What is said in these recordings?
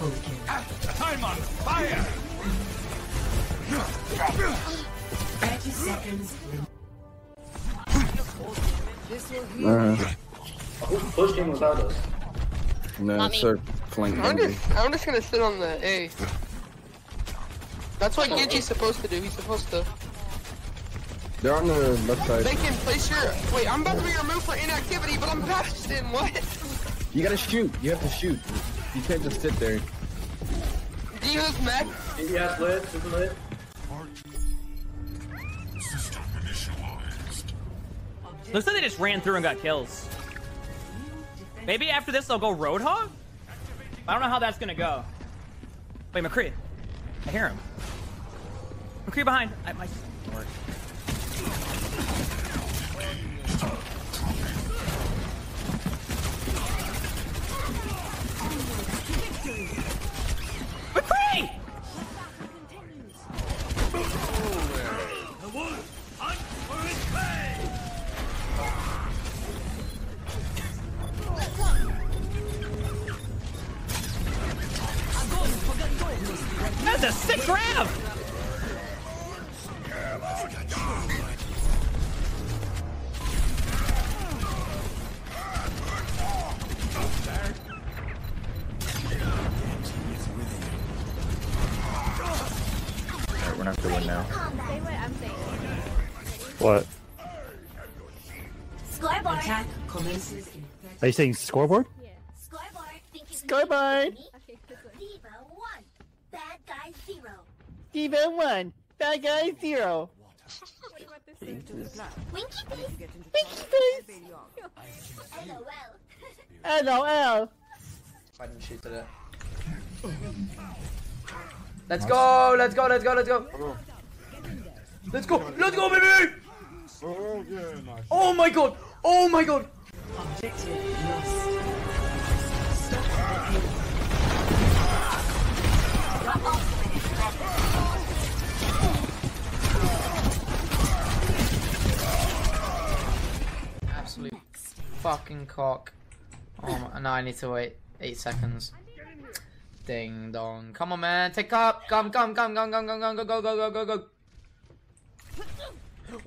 Triple kill. I'm on fire! 30 seconds. Uh, Who pushed without us? no, Not sir. Flank I'm Genji. just, I'm just gonna sit on the A. That's what Genji's supposed to do. He's supposed to. They're on the left side. They can place your. Wait, I'm about to be removed for inactivity, but I'm bashed in. What? You gotta shoot. You have to shoot. You can't just sit there. D.Va's mech. Indy has lit, super lit. Looks like they just ran through and got kills. Maybe after this they'll go Roadhog? I don't know how that's gonna go. Wait, McCree. I hear him. McCree behind. I, my... Alright, we're not gonna win now. What I'm saying. What? Scoreboard. Attack commences in Are you saying scoreboard? Yeah. Scoreboard. Think Scoreboard. Okay. D.Va 1. Bad guy 0. D.Va one. Bad guy zero. What do you want this thing to Winky face. Pinky face. LOL. LOL. I didn't shoot at it. Let's go, let's go, let's go, let's go. Let's go, let's go, baby! Oh my god, oh my god. Objective lost. Absolute fucking cock. Oh my, no, I need to wait eight seconds. Ding dong. Come on, man. Take up. Come, come, come, come, come, come, come, go, go, go, go, go, go.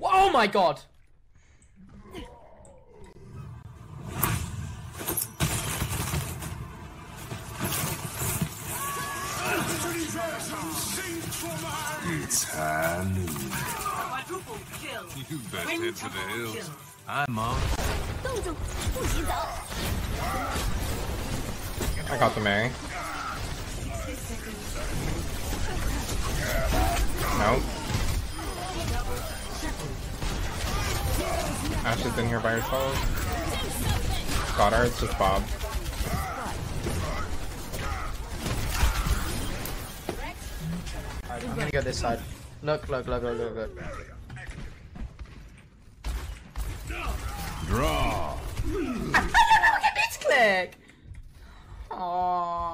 Oh my god. It's Hanu. You best head to the hills. I'm on. I got the Mary. Nope. Ash is in here by herself. Got her, it's just Bob. Alright, I'm gonna go this side. Look, look, look, look, look, look. Draw. Bitch click! Aww.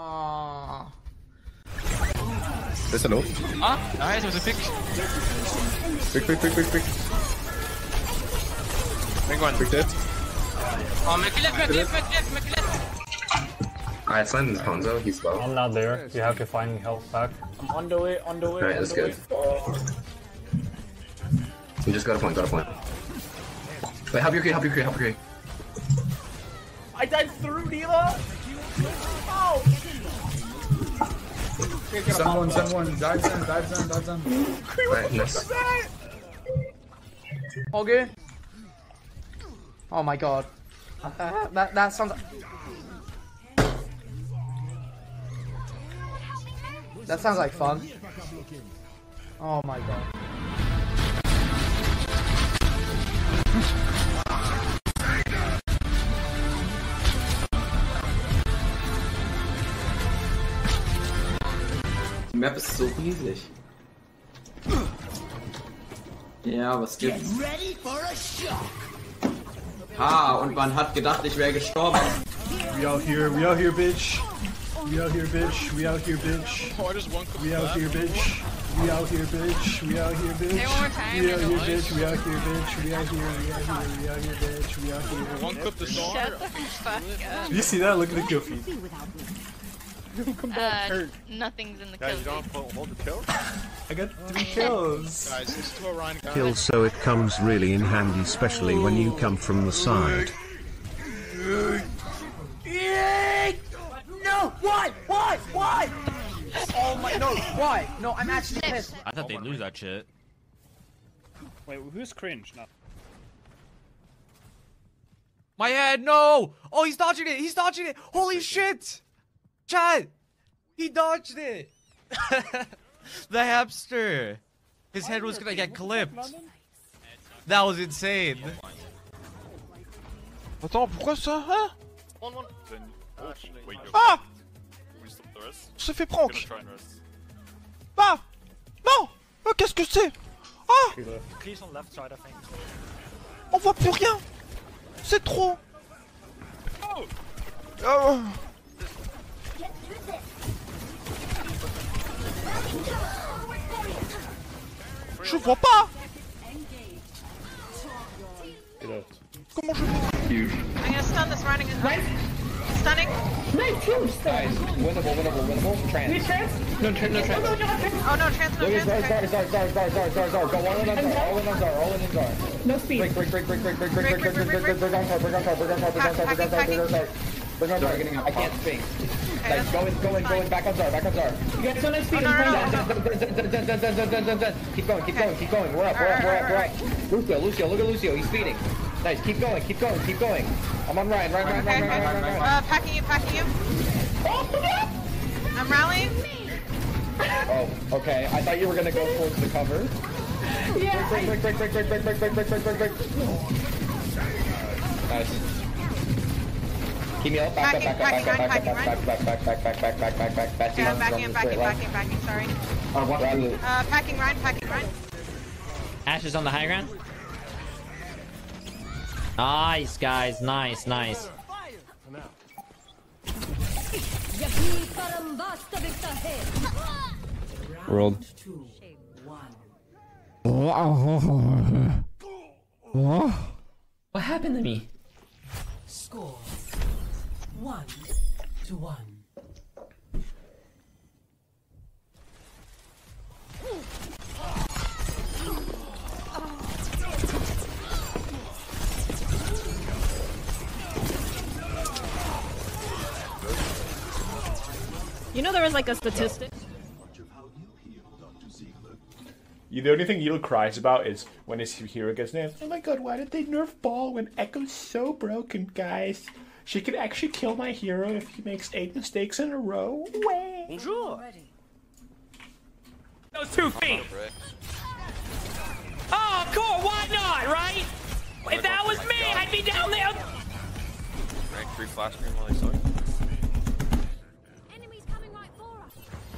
This hello. Ah, nice, was a pick. Quick, quick, quick, quick, quick. Big one. Quick dead. Oh, McLeod, McLeod, McLeod, McLeod. I slammed his Hanzo, he's low. I'm not there. You have to find health back. I'm on the way, on the way. Alright, that's good. You just got a point, got a point. Wait, help your create, help your create, help your create. I died through D.Va. Someone, someone, dive in, dive in, dive in. Alright, nice. Okay. Oh my god. Uh, that that sounds. That sounds like fun. Oh my god. Map ist so riesig. Ja, was gibt's? Ah, und man hat gedacht, ich wäre gestorben. We out here, we out here, bitch. We out here, bitch. We out here, bitch. We out here, bitch. We out here, bitch. We out here, bitch. We out here, bitch. We out here, bitch. We out here, we out here, we out here, bitch. We out here. One clip the song. Shut the fuck up. You see that? Look at the kill feed. Come back Uh, hurt. nothing's in the Guys, kill. you don't hold, hold the kill? I got three kills. Guys, this is Orion guys. Kill so it comes really in handy, especially when you come from the side. No! Why? Why? Why? Oh my no! Why? No, I'm actually pissed. I thought they'd lose that shit. Wait, who's cringe? No. My head, no! Oh, he's dodging it! He's dodging it! Holy shit! Chad! He dodged it! the hamster! His head was gonna get clipped. That was insane. Attends, pourquoi ça, hein? Ah! On se fait prank. Ah! Non! Oh, qu'est-ce que c'est? Ah! On voit plus rien. C'est trop. Oh Je vois pas Comment je Huge. I'm gonna stun this running. Right. Stunning. Nice, huge. Guys, winnable, winnable, winnable. Trans. No, tra- no trans. Oh no, trans, no Look at trans. Zar, okay. Zar, Zar, Zar, Zar, Zar, Zar. Go all in on Zar, all in on Zar, all in on Zar. No speed. Break, break, break, break, break, break, break, break, break, break, break, break, break on Zar, break on Zar, break on Zar, break on Zar, break on Zar, break on Zar. Bring on Zar. I can't speak. Guys, go in, go in, go in. Back on Zar, back on Zar. You guys don't have speed. Keep going, keep going, keep going. We're up, we're up, we're up, we're up. Lucio, Lucio, look at Lucio. He's speeding. Nice, keep going, keep going, keep going. I'm on Ryan, Ryan, Ryan, Ryan, Ryan, Ryan, Ryan. Uh, packing you, packing you. I'm rallying. Oh, okay. I thought you were gonna go towards the cover. Yeah. Break, break, break, break, break, break, break, break, break, break, break, break. Nice. Keep me up, back up, back up, back up, back up, back up, back back back back back back back Yeah, backing, backing, backing, backing, sorry. Uh, what? Uh, packing Ryan, packing Ryan. Ash is on the high ground. Nice, guys, nice, nice. World. What happened to me? Score one to one. You know there was like a statistic. You, the only thing Yul cries about is when his hero gets nerfed. Oh my god, why did they nerf Ball when Echo's so broken, guys? She could actually kill my hero if he makes eight mistakes in a row. Way. Bonjour. Those two feet. Oh, cool. Why not, right? If that was me, I'd be down there. Rank 3 flash me while I suck.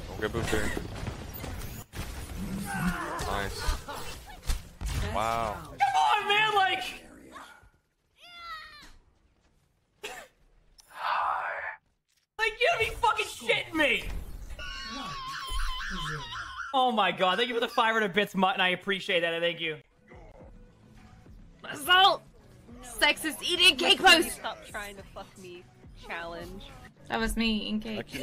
Don't get booped here. Nice. Wow. Come on, man. Like. Like, you gotta be fucking me. Oh my god, thank you for the 500 bits, Mutton. I appreciate that. I thank you. Assault! Sexist eating cake post! Stop trying to fuck me. Challenge. That was me eating cake. you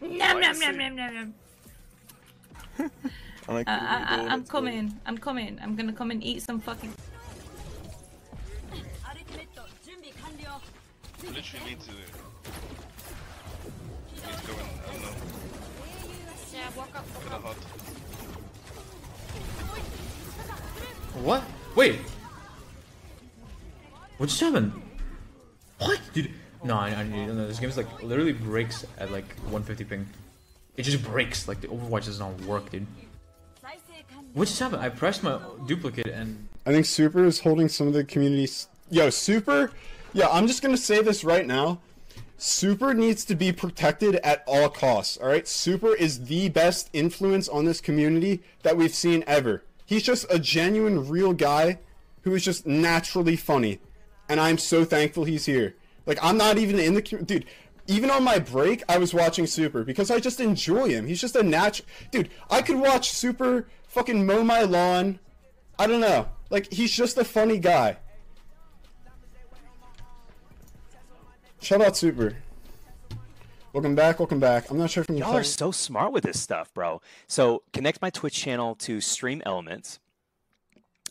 Nom nom nom nom nom nom. I like Uh, I, I, I'm coming. I'm coming. I'm gonna come and eat some fucking. I literally need to. Need to go in, I don't know. Yeah, walk up, Get a hot. What? Wait. What just happened? What? Dude. No, I, I no, this game is like literally breaks at like 150 ping. It just breaks. Like the Overwatch does not work, dude. What just happened? I pressed my duplicate and I think Super is holding some of the communities. Yo, Super. Yeah, I'm just gonna say this right now. Super needs to be protected at all costs. All right, Super is the best influence on this community that we've seen ever. He's just a genuine, real guy who is just naturally funny, and I'm so thankful he's here. Like, I'm not even in the dude. Even on my break, I was watching Super because I just enjoy him. He's just a natural dude. I could watch Super fucking mow my lawn. I don't know. Like, he's just a funny guy. Shout out Super. Welcome back, welcome back. I'm not sure if I'm Y'all are so smart with this stuff, bro. So connect my Twitch channel to Stream Elements,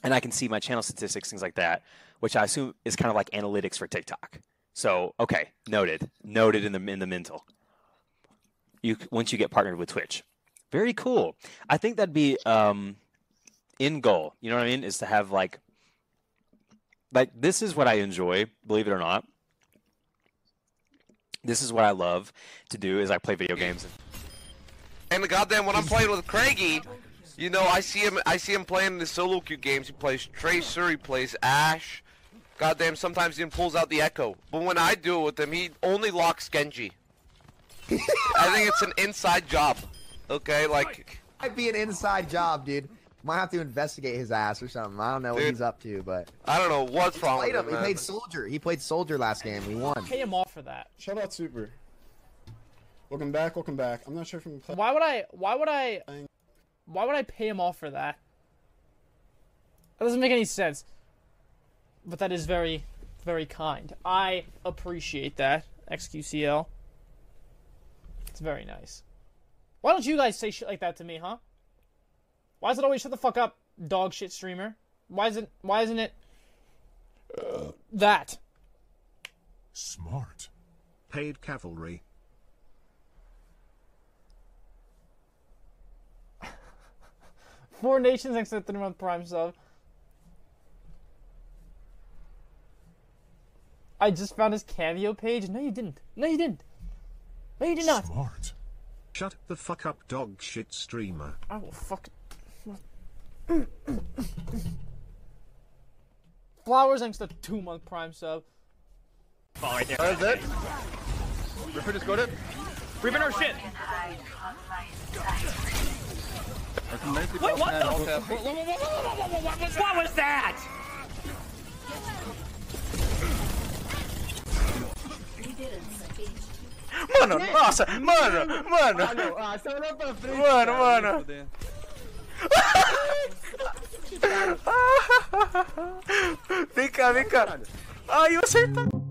and I can see my channel statistics, things like that, which I assume is kind of like analytics for TikTok. So okay, noted, noted in the in the mental. You once you get partnered with Twitch, very cool. I think that'd be um, in goal. You know what I mean? Is to have like like this is what I enjoy, believe it or not. This is what I love to do is I play video games. And goddamn, when I'm playing with Craigie, you know, I see him. I see him playing the solo queue games. He plays Tracer. He plays Ash. Goddamn, sometimes he even pulls out the Echo. But when I do it with him, he only locks Genji. I think it's an inside job. Okay, like Might be an inside job, dude. Might have to investigate his ass or something. I don't know what he's up to, but I don't know what's wrong played with him. him. He played soldier. He played soldier last game. We won. Pay him off for that. Shout out Super. Welcome back, welcome back. I'm not sure if I'm play- Why would I? Why would I? Why would I pay him off for that? That doesn't make any sense. But that is very, very kind. I appreciate that, XQCL. It's very nice. Why don't you guys say shit like that to me, huh? Why is it always shut the fuck up, dog shit streamer? Why isn't Why isn't it uh, that? Smart. Paid cavalry. Four nations next to the three month prime sub. I just found his cameo page. No, you didn't. No, you didn't. No, you did not. Smart. Shut the fuck up, dog shit streamer. I will fuck. Flowers thanks to two month prime sub. Fall right there. That is it. Ripper just got it. Ripper, our oh, shit. Wait, what the? What was that? Mano, nossa, mano, mano. Mano, ah, mano. Vem cá, vem cá. Ai, eu acertei.